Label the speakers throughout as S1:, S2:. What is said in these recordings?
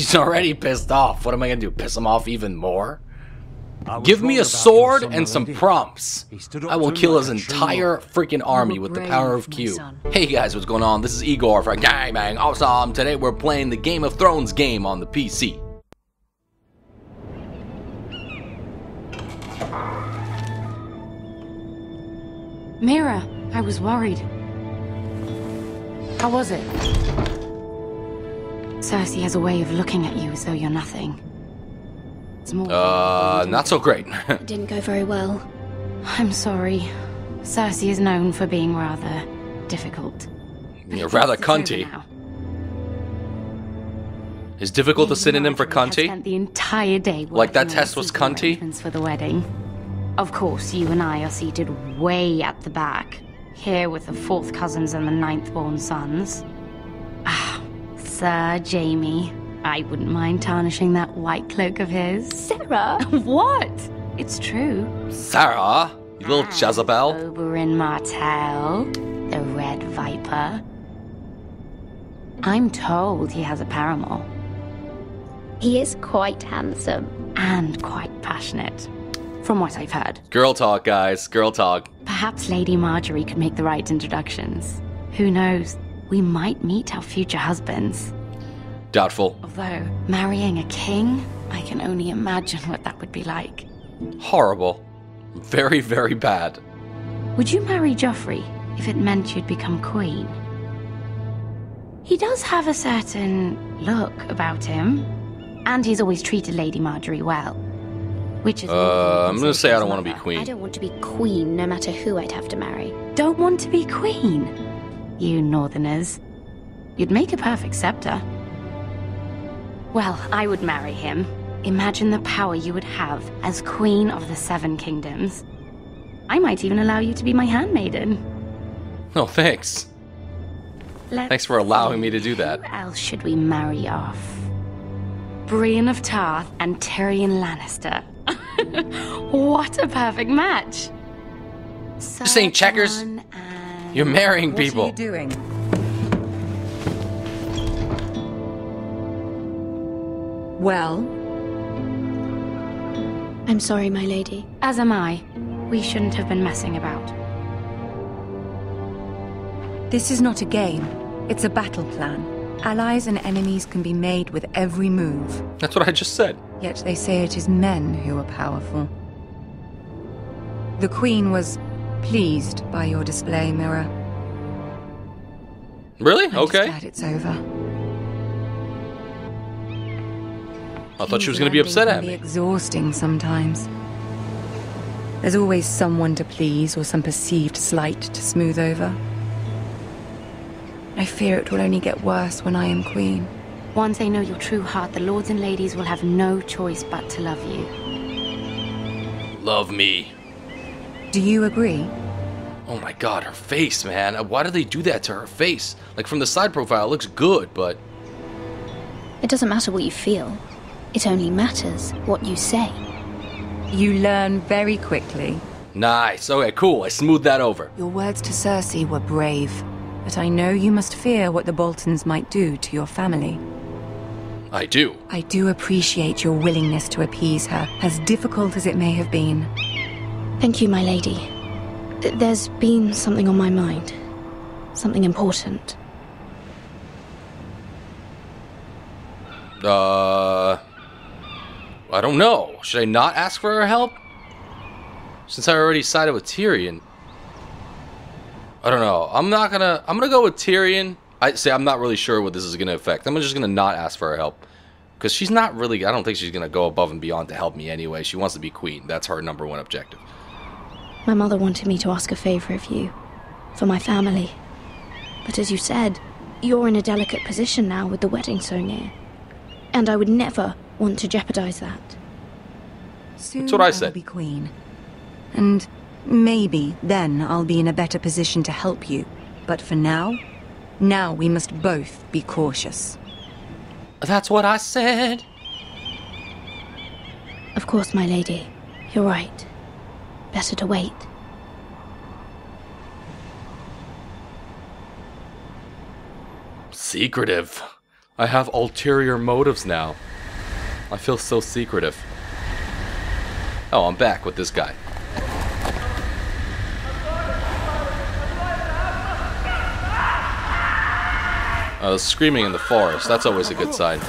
S1: He's already pissed off. What am I gonna do? Piss him off even more? Give me a sword and some prompts. I will kill his entire freaking army with the power of Q. Hey guys, what's going on? This is Igor from Gang Bang Awesome. Today we're playing the Game of Thrones game on the PC.
S2: Mira, I was worried. How was it? Cersei has a way of looking at you as though you're nothing. It's more
S1: Uh, not so great.
S3: It didn't go very well.
S2: I'm sorry. Cersei is known for being rather difficult.
S1: You're rather cunty. Is difficult a
S2: Lady
S1: synonym for cunty?
S2: spent the entire day
S1: Like that test was cunty?
S2: for the wedding. Of course, you and I are seated way at the back, here with the fourth cousins and the ninth born sons. Ah, Sir Jaime. I wouldn't mind tarnishing that white cloak of his.
S3: Sera!
S2: what? It's true.
S1: Sera, you little Jezebel.
S2: Oberyn Martell, the Red Viper. I'm told he has a paramour.
S3: He is quite handsome.
S2: and quite passionate, from what I've heard.
S1: Girl talk, guys. Girl talk.
S2: Perhaps Lady Margaery could make the right introductions. Who knows? We might meet our future husbands.
S1: Doubtful.
S2: Although, marrying a king, I can only imagine what that would be like.
S1: Horrible. Very, very bad.
S2: Would you marry Joffrey if it meant you'd become queen? He does have a certain look about him, and he's always treated Lady Margaery well. Which is.
S1: Uh, I'm gonna say I don't want to be queen.
S3: I don't want to be queen no matter who I'd have to marry.
S2: don't want to be queen. You northerners. You'd make a perfect scepter. Well, I would marry him. Imagine the power you would have as queen of the seven kingdoms. I might even allow you to be my handmaiden.
S1: No, thanks.
S2: Let's
S1: Thanks for allowing me to do that.
S2: Who else should we marry off? Brienne of Tarth and Tyrion Lannister. what a perfect match.
S1: This ain't checkers.
S2: Someone and-
S1: You're marrying people.
S4: What are you doing? Well,
S3: I'm sorry, my lady.
S2: As am I. We shouldn't have been messing about.
S4: this is not a game. It's a battle plan. Allies and enemies can be made with every move.
S1: That's what I just said.
S4: Yet they say it is men who are powerful. The Queen was pleased by your display, Mira.
S1: Really?
S4: I'm just
S1: Okay.
S4: glad it's over.
S1: I thought she was gonna be upset at
S4: be
S1: me.
S4: exhausting sometimes. There's always someone to please or some perceived slight to smooth over. I fear it will only get worse when I am queen.
S2: Once they know your true heart, the lords and ladies will have no choice but to love you.
S1: Love me.
S4: Do you agree?
S1: Oh my god, her face, man. Why do they do that to her face? Like from the side profile, it looks good, but
S3: It doesn't matter what you feel. It only matters what you say.
S4: You learn very quickly.
S1: nice. Okay, cool. I smoothed that over.
S4: Your words to Cersei were brave, but I know you must fear what the Boltons might do to your family.
S1: I do.
S4: I do appreciate your willingness to appease her, as difficult as it may have been.
S3: Thank you, my lady. There's been something on my mind. Something important.
S1: Uh, I don't know. Should I not ask for her help? Since I already sided with Tyrion. I don't know. I'm not gonna. I'm gonna go with Tyrion. I say I'm not really sure what this is gonna affect. I'm just gonna not ask for her help because she's not really. I don't think she's gonna go above and beyond to help me anyway. She wants to be queen. That's her number one objective.
S3: My mother wanted me to ask a favor of you. For my family. But as you said, you're in a delicate position now with the wedding so near. And I would never want to jeopardize that.
S4: Soon
S1: what I
S4: will
S1: said.
S4: be queen. And maybe then I'll be in a better position to help you. But for now, now we must both be cautious.
S1: That's what I said.
S3: Of course, my lady. You're right. Better to wait.
S1: Secretive. I have ulterior motives now. I feel so secretive. Oh, I'm back with this guy. Uh, screaming in the forest, that's always a good sign.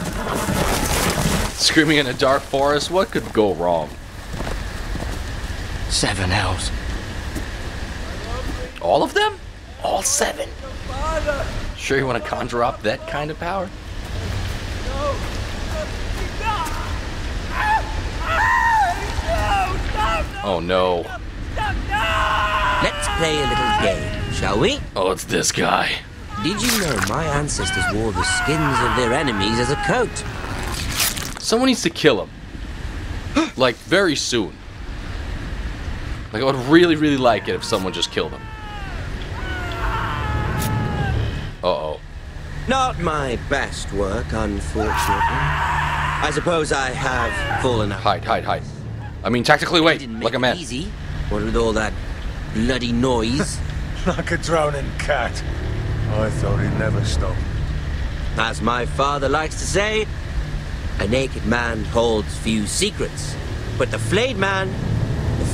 S1: Screaming in a dark forest, what could go wrong?
S5: Seven elves.
S1: All of them? All seven? Sure you want to conjure up that kind of power? Oh no.
S5: Let's play a little game, shall we?
S1: Oh, it's this guy.
S5: Did you know my ancestors wore the skins of their enemies as a coat?
S1: Someone needs to kill him. like, very soon. Like, I would really, really like it if someone just killed him. Uh-oh.
S5: Not my best work, unfortunately. I suppose I have fallen out.
S1: Hide, hide, hide. I mean, tactically wait, like a man.
S5: Easy. What with all that bloody noise?
S6: Like a drowning cat. I thought he'd never stop.
S5: As my father likes to say, a naked man holds few secrets, but the flayed man, the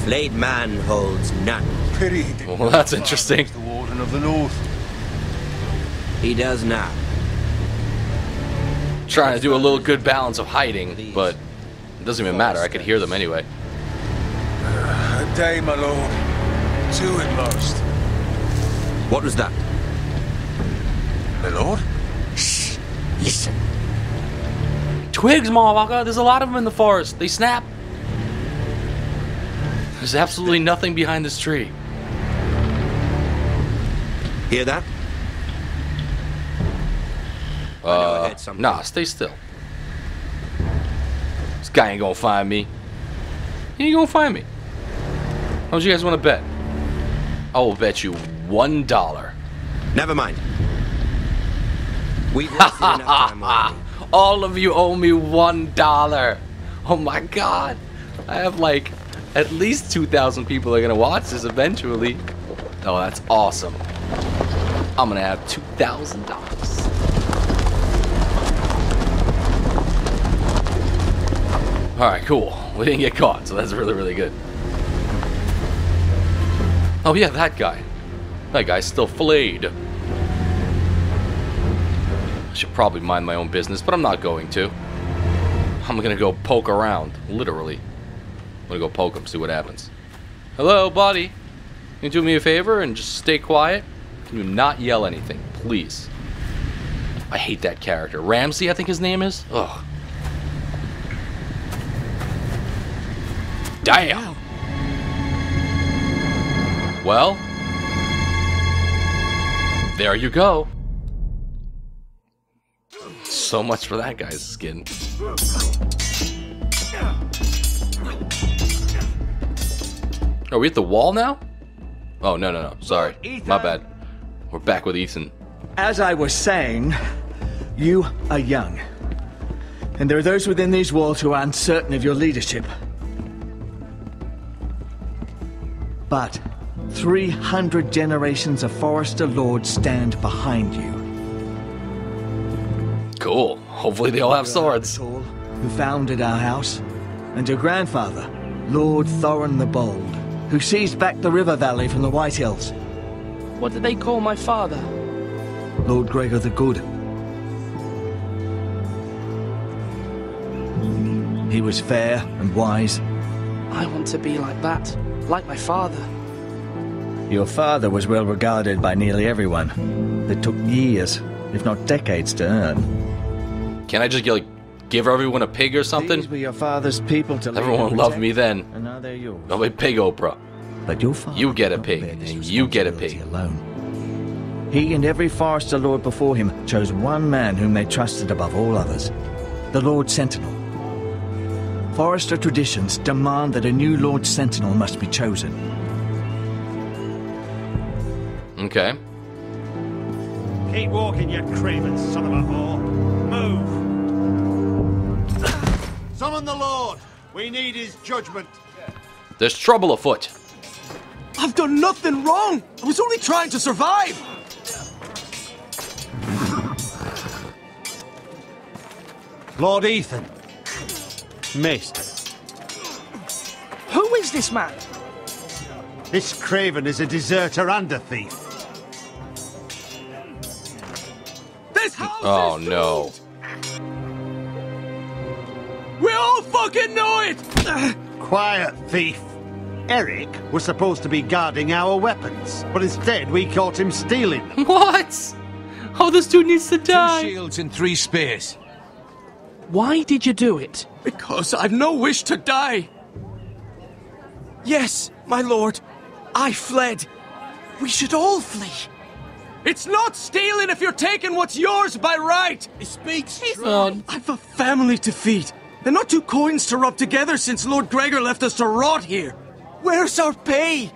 S5: flayed man holds none.
S6: Pity he didn't
S1: Well, that's interesting.
S6: The Warden of the North.
S5: He does now.
S1: Trying to do a little good balance of hiding, but it doesn't even matter. I could hear them anyway.
S6: A day, my lord. Two at most.
S5: What was that?
S6: My lord? Shh.
S5: Listen.
S1: Twigs, motherfucker. There's a lot of them in the forest. They snap. There's absolutely nothing behind this tree.
S5: Hear that?
S1: Uh, nah, stay still. This guy ain't gonna find me. He ain't gonna find me. How much you guys want to bet? I will bet you one dollar.
S5: Never mind. We've wasted enough time already.
S1: All of you owe me one dollar. Oh my god. I have like at least 2,000 people are gonna watch this eventually. Oh, that's awesome. I'm gonna have $2,000. Alright, cool. We didn't get caught, so that's really, really good. Oh yeah, that guy. That guy's still flayed. I should probably mind my own business, but I'm not going to. I'm gonna go poke around, literally. I'm gonna go poke him, see what happens. Hello, buddy. Can you do me a favor and just stay quiet? Can you not yell anything, please? I hate that character. Ramsay, I think his name is? Ugh. Damn! Well, there you go. So much for that guy's skin. Are we at the wall now? Oh, no, no, no. Sorry. My bad. We're back with Ethan.
S7: As I was saying, you are young. And there are those within these walls who are uncertain of your leadership. But 300 generations of Forrester Lords stand behind you.
S1: Cool. Hopefully they all have swords.
S7: Who founded our house, and your grandfather, Lord Thorin the Bold, who seized back the river valley from the White Hills.
S8: What did they call my father?
S7: Lord Gregor the Good. He was fair and wise.
S8: I want to be like that, like my father.
S7: Your father was well regarded by nearly everyone. It took years, if not decades, to earn.
S1: Can I just get like give everyone a pig or
S7: These
S1: something?
S7: were your father's people to
S1: Everyone
S7: and
S1: loved me then.
S7: And now they're yours.
S1: I'll be pig Oprah.
S7: But your father
S1: You get a pig, and you get a pig.
S7: Alone. He and every Forrester Lord before him chose one man whom they trusted above all others, the Lord Sentinel. Forrester traditions demand that a new Lord Sentinel must be chosen.
S1: Okay.
S9: Keep walking, you craven son of a whore. Move. Summon the Lord. We need his judgment.
S1: There's trouble afoot.
S10: I've done nothing wrong. I was only trying to survive.
S9: Lord Ethan. Maester.
S10: Who is this man?
S9: This Craven is a deserter and a thief.
S10: This house
S1: Oh
S10: is
S1: no.
S10: We fucking know it!
S9: Quiet, thief. Eric was supposed to be guarding our weapons, but instead we caught him stealing them.
S1: What? Oh, this dude needs to die.
S6: Two Shields and three spears.
S8: Why did you do it?
S10: Because I've no wish to die. Yes, my lord. I fled. We should all flee. It's not stealing if you're taking what's yours by right. He speaks.
S1: Oh,
S10: I've a family to feed. And not two coins to rub together since Lord Gregor left us to rot here. Where's our pay?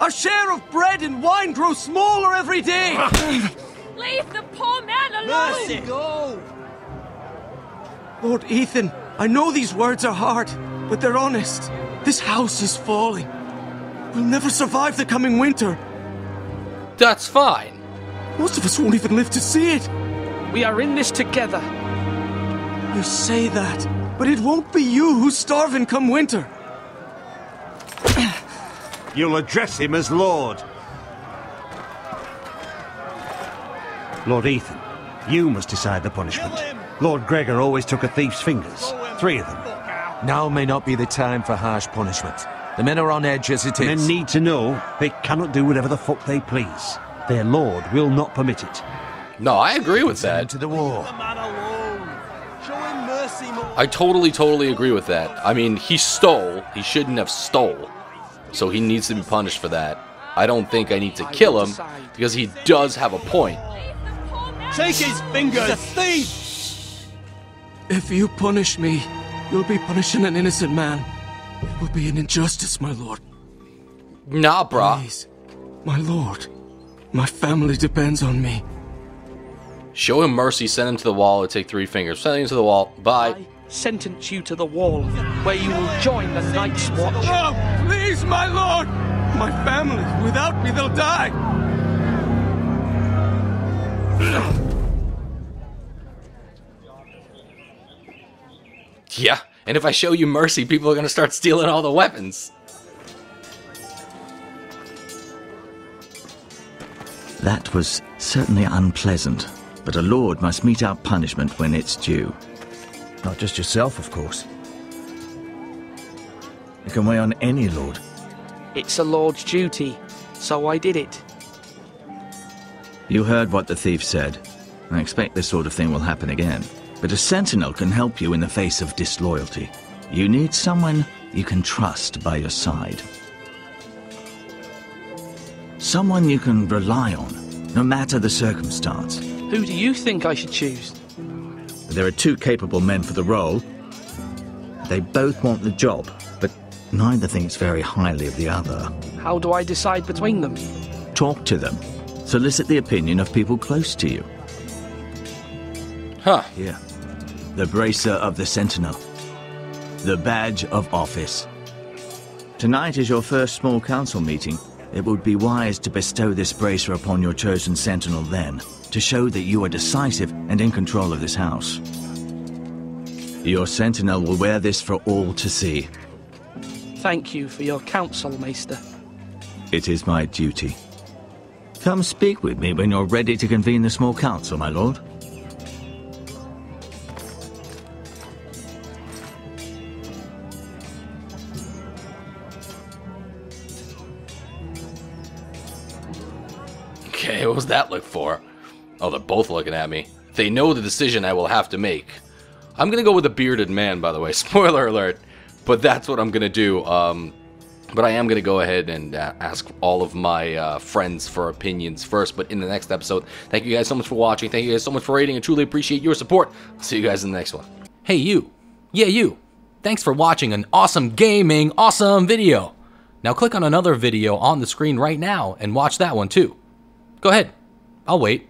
S10: Our share of bread and wine grows smaller every day. Ah.
S11: Leave the poor man alone!
S10: go! Lord Ethan, I know these words are hard, but they're honest. This house is falling. We'll never survive the coming winter.
S1: that's fine.
S10: Most of us won't even live to see it.
S8: We are in this together.
S10: You say that, but it won't be you who starve in come winter.
S9: You'll address him as Lord. Lord Ethan, you must decide the punishment. Lord Gregor always took a thief's fingers. Three of them.
S6: Now may not be the time for harsh punishment. The men are on edge as it
S9: Men
S6: is.
S9: need to know they cannot do whatever the fuck they please. Their lord will not permit it.
S1: No, I agree with that.
S6: to the war.
S10: man alone. Show him mercy,
S1: I totally, totally agree with that. I mean, he stole. He shouldn't have stole. So he needs to be punished for that. I don't think I need to kill him because he does have a point.
S10: Take his fingers! He's a thief! If you punish me, you'll be punishing an innocent man. It will be an injustice, my lord.
S1: Nah, brah.
S10: Please, my lord. My family depends on me.
S1: Show him mercy, send him to the wall, or take three fingers. Send him to the wall. Bye.
S8: I sentence you to the wall, where you will join the Night's Watch.
S10: Oh, please, my lord! My family, without me, they'll die!
S1: Yeah, and if I show you mercy, people are gonna start stealing all the weapons.
S7: That was certainly unpleasant, but a lord must mete out punishment when it's due. Not just yourself, of course. It can weigh on any lord.
S8: It's a lord's duty, so I did it.
S7: You heard what the thief said. I expect this sort of thing will happen again. But a sentinel can help you in the face of disloyalty. You need someone you can trust by your side. Someone you can rely on, no matter the circumstance.
S8: Who do you think I should choose?
S7: There are two capable men for the role. They both want the job, but neither thinks very highly of the other.
S8: How do I decide between them?
S7: Talk to them. Solicit the opinion of people close to you.
S1: Huh.
S7: Here. The bracer of the Sentinel. The badge of office. Tonight is your first small council meeting. It would be wise to bestow this bracer upon your chosen Sentinel then, to show that you are decisive and in control of this house. Your Sentinel will wear this for all to see.
S8: Thank you for your counsel, Maester.
S7: It is my duty. Come speak with me when you're ready to convene the small council, my lord.
S1: Okay, what was that look for? Oh, they're both looking at me. They know the decision I will have to make. I'm gonna go with the bearded man, by the way. Spoiler alert. But that's what I'm gonna do. Um, but I am gonna go ahead and uh, ask all of my uh, friends for opinions first. But in the next episode, thank you guys so much for watching. Thank you guys so much for rating. I truly appreciate your support. See you guys in the next one. Hey, you. Yeah, you. Thanks for watching an awesome gaming, awesome video. Now click on another video on the screen right now and watch that one too. Go ahead. I'll wait.